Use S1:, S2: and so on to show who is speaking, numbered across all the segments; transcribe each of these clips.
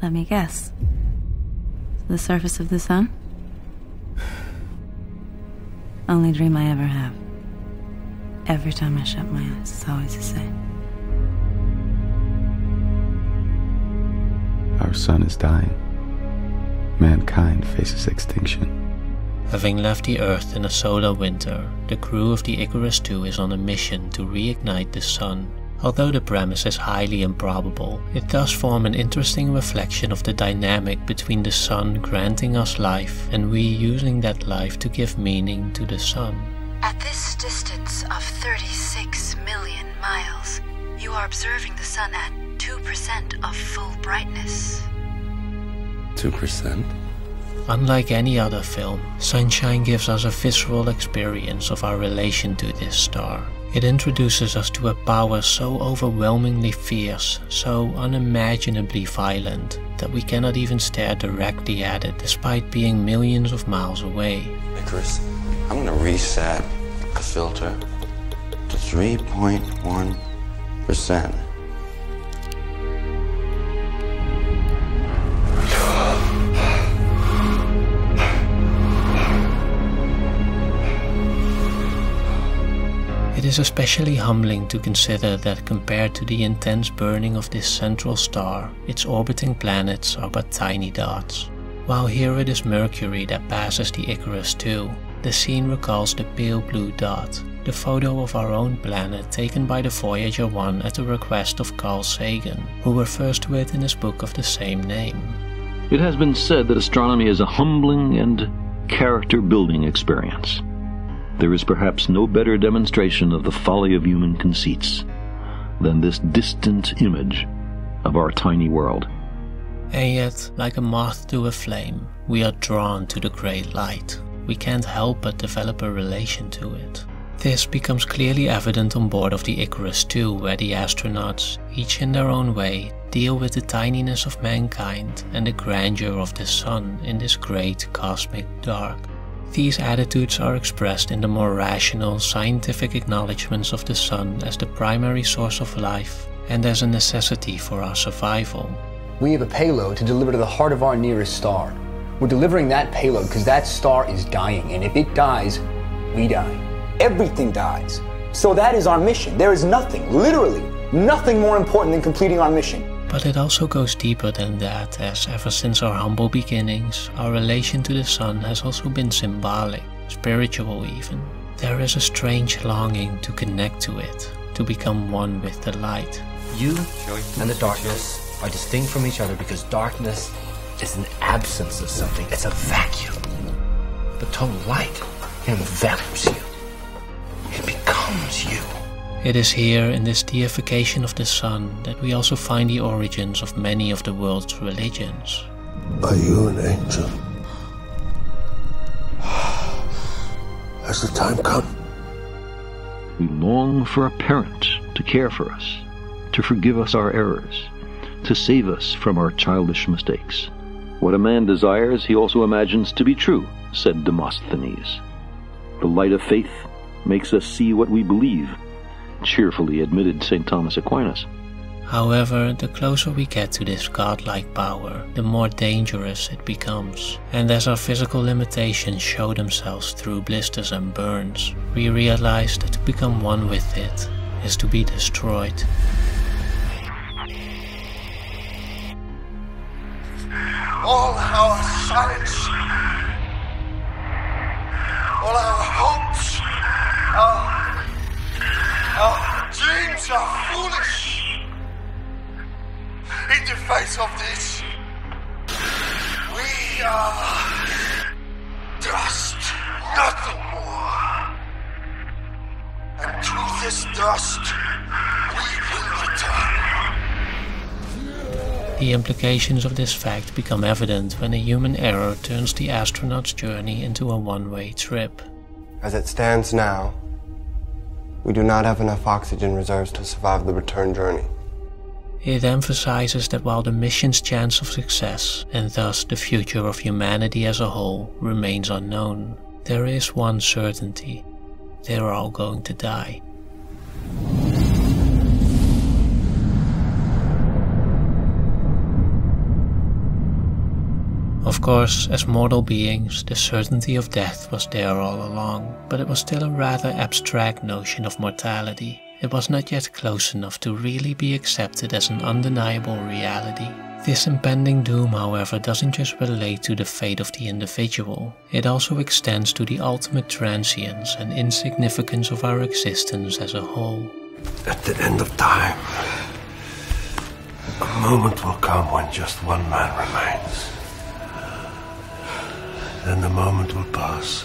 S1: Let me guess. The surface of the sun? Only dream I ever have. Every time I shut my eyes, it's always the same.
S2: Our sun is dying. Mankind faces extinction.
S3: Having left the Earth in a solar winter, the crew of the Icarus II is on a mission to reignite the sun. Although the premise is highly improbable, it does form an interesting reflection of the dynamic between the sun granting us life and we using that life to give meaning to the sun.
S4: At this distance of 36 million miles, you are observing the sun at 2% of full brightness.
S2: 2%?
S3: Unlike any other film, Sunshine gives us a visceral experience of our relation to this star. It introduces us to a power so overwhelmingly fierce, so unimaginably violent, that we cannot even stare directly at it despite being millions of miles away.
S5: Icarus, I'm gonna reset the filter to 3.1%.
S3: It is especially humbling to consider that compared to the intense burning of this central star, its orbiting planets are but tiny dots. While here it is Mercury that passes the Icarus II, the scene recalls the pale blue dot, the photo of our own planet taken by the Voyager 1 at the request of Carl Sagan, who refers to it in his book of the same name.
S6: It has been said that astronomy is a humbling and character building experience. There is perhaps no better demonstration of the folly of human conceits than this distant image of our tiny world.
S3: And yet, like a moth to a flame, we are drawn to the great light. We can't help but develop a relation to it. This becomes clearly evident on board of the Icarus II, where the astronauts, each in their own way, deal with the tininess of mankind and the grandeur of the sun in this great cosmic dark. These attitudes are expressed in the more rational, scientific acknowledgments of the sun as the primary source of life and as a necessity for our survival.
S7: We have a payload to deliver to the heart of our nearest star. We're delivering that payload because that star is dying, and if it dies, we die.
S8: Everything dies. So that is our mission. There is nothing, literally, nothing more important than completing our mission.
S3: But it also goes deeper than that, as ever since our humble beginnings, our relation to the sun has also been symbolic, spiritual even. There is a strange longing to connect to it, to become one with the light.
S9: You and the darkness are distinct from each other because darkness is an absence of something, it's a vacuum. But total light envelops you, it becomes you.
S3: It is here in this deification of the sun that we also find the origins of many of the world's religions.
S10: Are you an angel? Has the time come?
S6: We long for a parent to care for us, to forgive us our errors, to save us from our childish mistakes. What a man desires, he also imagines to be true, said Demosthenes. The light of faith makes us see what we believe, cheerfully admitted St. Thomas Aquinas.
S3: However, the closer we get to this godlike power, the more dangerous it becomes. And as our physical limitations show themselves through blisters and burns, we realize that to become one with it is to be destroyed.
S10: All our science, all our hopes, our are foolish. In the face of this, we are dust, nothing more. And to this dust, we will return.
S3: The implications of this fact become evident when a human error turns the astronaut's journey into a one-way trip.
S11: As it stands now, we do not have enough oxygen reserves to survive the return journey.
S3: It emphasizes that while the mission's chance of success, and thus the future of humanity as a whole, remains unknown, there is one certainty. They're all going to die. Of course, as mortal beings, the certainty of death was there all along, but it was still a rather abstract notion of mortality. It was not yet close enough to really be accepted as an undeniable reality. This impending doom, however, doesn't just relate to the fate of the individual, it also extends to the ultimate transience and insignificance of our existence as a whole.
S10: At the end of time, a moment will come when just one man remains. Then the moment will pass.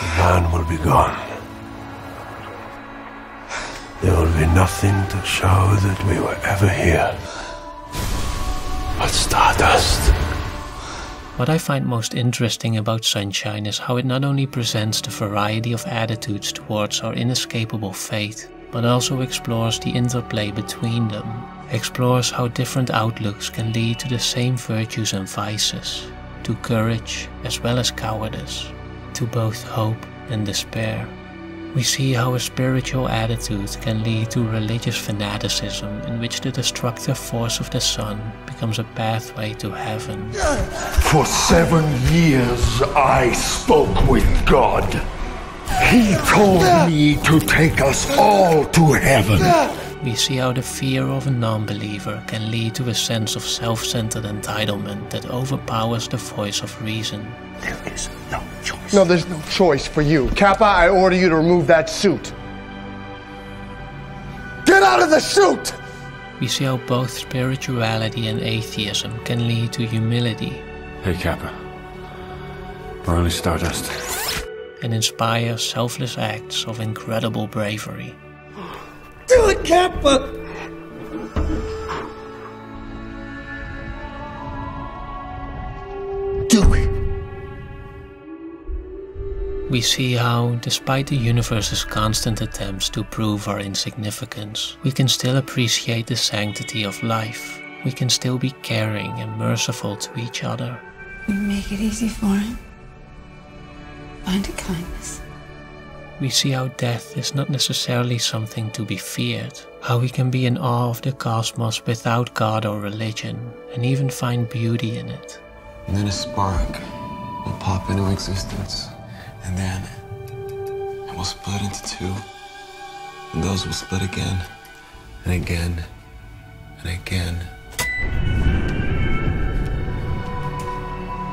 S10: The man will be gone. There will be nothing to show that we were ever here but stardust.
S3: What I find most interesting about Sunshine is how it not only presents the variety of attitudes towards our inescapable fate, but also explores the interplay between them, explores how different outlooks can lead to the same virtues and vices, to courage as well as cowardice, to both hope and despair. We see how a spiritual attitude can lead to religious fanaticism in which the destructive force of the sun becomes a pathway to heaven.
S10: For seven years I spoke with God. He told me to take us all to heaven.
S3: We see how the fear of a non believer can lead to a sense of self centered entitlement that overpowers the voice of reason.
S10: There is no choice.
S12: No, there's no choice for you. Capa, I order you to remove that suit. Get out of the suit!
S3: We see how both spirituality and atheism can lead to humility.
S2: Hey, Capa. We're only stardust.
S3: And inspire selfless acts of incredible bravery.
S10: Do it, Capa! Do it!
S3: We see how, despite the universe's constant attempts to prove our insignificance, we can still appreciate the sanctity of life. We can still be caring and merciful to each other.
S1: We make it easy for him. Find a kindness.
S3: We see how death is not necessarily something to be feared, how we can be in awe of the cosmos without God or religion, and even find beauty in it.
S5: And then a spark will pop into existence. And then it will split into two. And those will split again. And again. And again.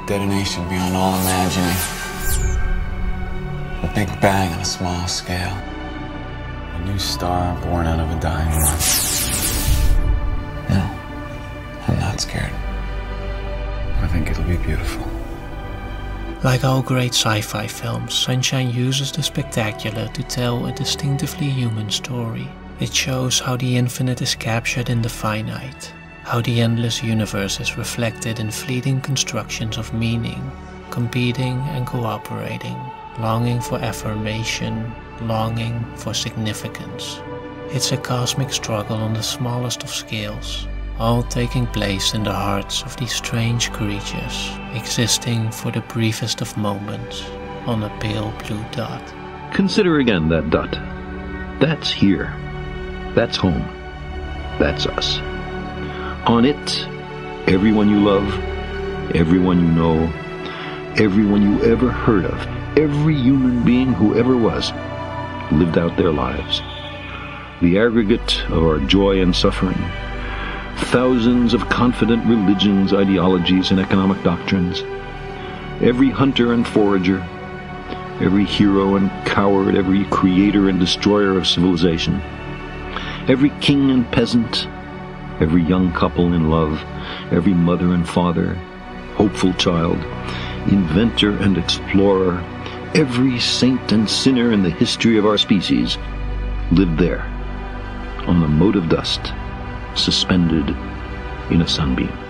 S5: Detonation beyond all imagining. A big bang on a small scale.
S2: A new star born out of a dying one.
S5: No, I'm not scared.
S2: I think it'll be beautiful.
S3: Like all great sci fi films, Sunshine uses the spectacular to tell a distinctively human story. It shows how the infinite is captured in the finite, how the endless universe is reflected in fleeting constructions of meaning, competing and cooperating, longing for affirmation, longing for significance. It's a cosmic struggle on the smallest of scales, all taking place in the hearts of these strange creatures, existing for the briefest of moments on a pale blue dot.
S6: Consider again that dot. That's here. That's home. That's us. On it, everyone you love, everyone you know, everyone you ever heard of, every human being who ever was, lived out their lives. The aggregate of our joy and suffering, thousands of confident religions, ideologies, and economic doctrines, every hunter and forager, every hero and coward, every creator and destroyer of civilization, every king and peasant, every young couple in love, every mother and father, hopeful child, inventor and explorer, every saint and sinner in the history of our species lived there, on the mote of dust, suspended in a sunbeam.